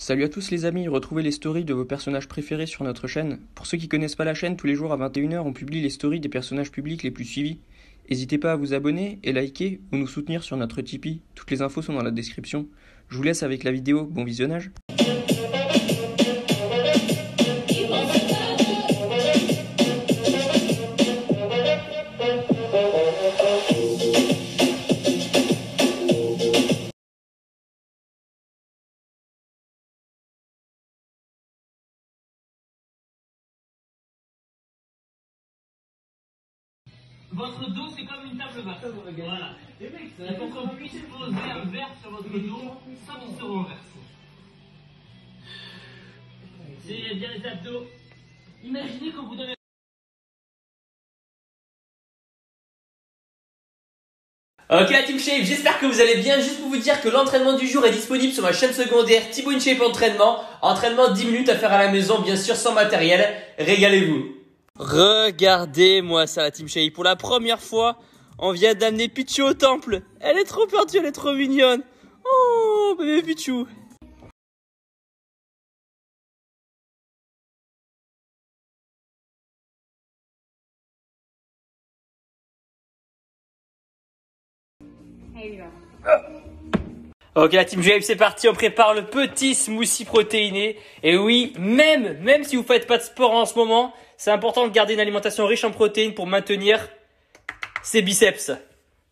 Salut à tous les amis, retrouvez les stories de vos personnages préférés sur notre chaîne. Pour ceux qui connaissent pas la chaîne, tous les jours à 21h on publie les stories des personnages publics les plus suivis. N'hésitez pas à vous abonner et liker ou nous soutenir sur notre Tipeee, toutes les infos sont dans la description. Je vous laisse avec la vidéo, bon visionnage. Votre dos, c'est comme une table basse. Voilà. Il faut qu'on puisse poser un verre sur votre dos sans qu'il se renverse. C'est bien les abdos. Imaginez que vous devez Ok la Team Shape, j'espère que vous allez bien. Juste pour vous dire que l'entraînement du jour est disponible sur ma chaîne secondaire Thibaut Shape Entraînement. Entraînement 10 minutes à faire à la maison, bien sûr sans matériel. Régalez-vous. Regardez-moi ça la Team Shape. Pour la première fois, on vient d'amener Pichu au temple. Elle est trop perdue, elle est trop mignonne. Oh bébé Pichu. Ok la team Juve c'est parti, on prépare le petit smoothie protéiné. Et oui, même, même si vous faites pas de sport en ce moment, c'est important de garder une alimentation riche en protéines pour maintenir ses biceps.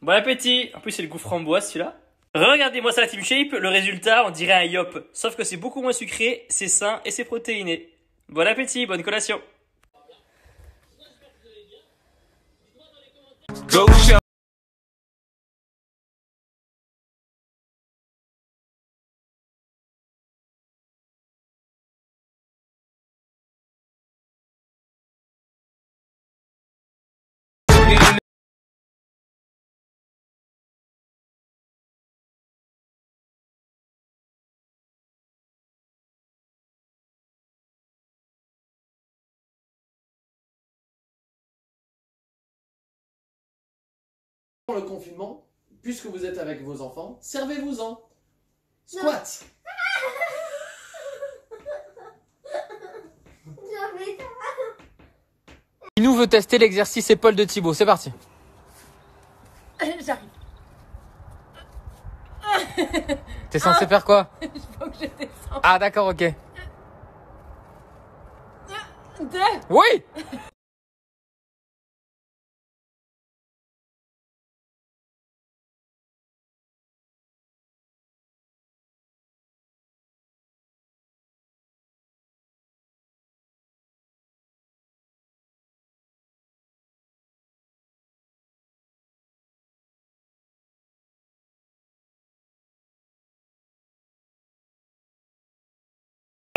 Bon appétit En plus c'est le goût framboise celui-là. Regardez-moi ça team shape, le résultat on dirait un yop. Sauf que c'est beaucoup moins sucré, c'est sain et c'est protéiné. Bon appétit, bonne collation. Le confinement, puisque vous êtes avec vos enfants, servez-vous-en. Squat. Nous veut tester l'exercice épaule de Thibaut. C'est parti. J'arrive. T'es censé faire quoi Il faut que je descende. Ah d'accord, ok. Deux. Oui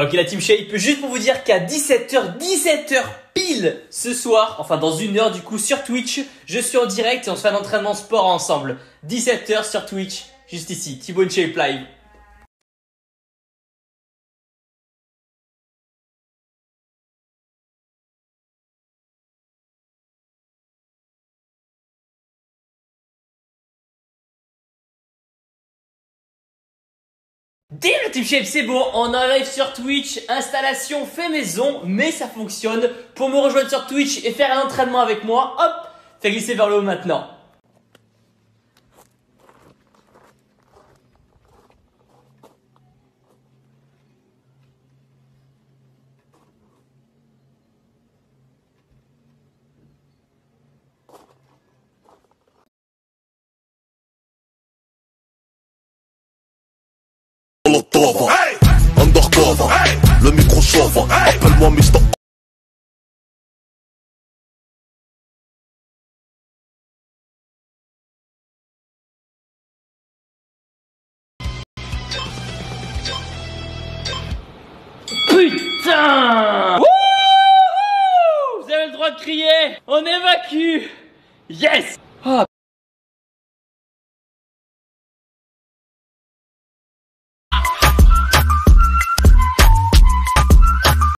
Ok la Team Shape, juste pour vous dire qu'à 17h, 17h pile ce soir, enfin dans une heure du coup sur Twitch, je suis en direct et on se fait un entraînement sport ensemble. 17h sur Twitch, juste ici, Thibaut Shape Live. Damn le Team Shape, c'est bon, on arrive sur Twitch, installation fait maison, mais ça fonctionne. Pour me rejoindre sur Twitch et faire un entraînement avec moi, hop, fais glisser vers le haut maintenant. Molotov. Undercover. Le micro chauffe. Appelle-moi Mr. Putain Wouhou Vous avez le droit de crier On évacue Yes Oh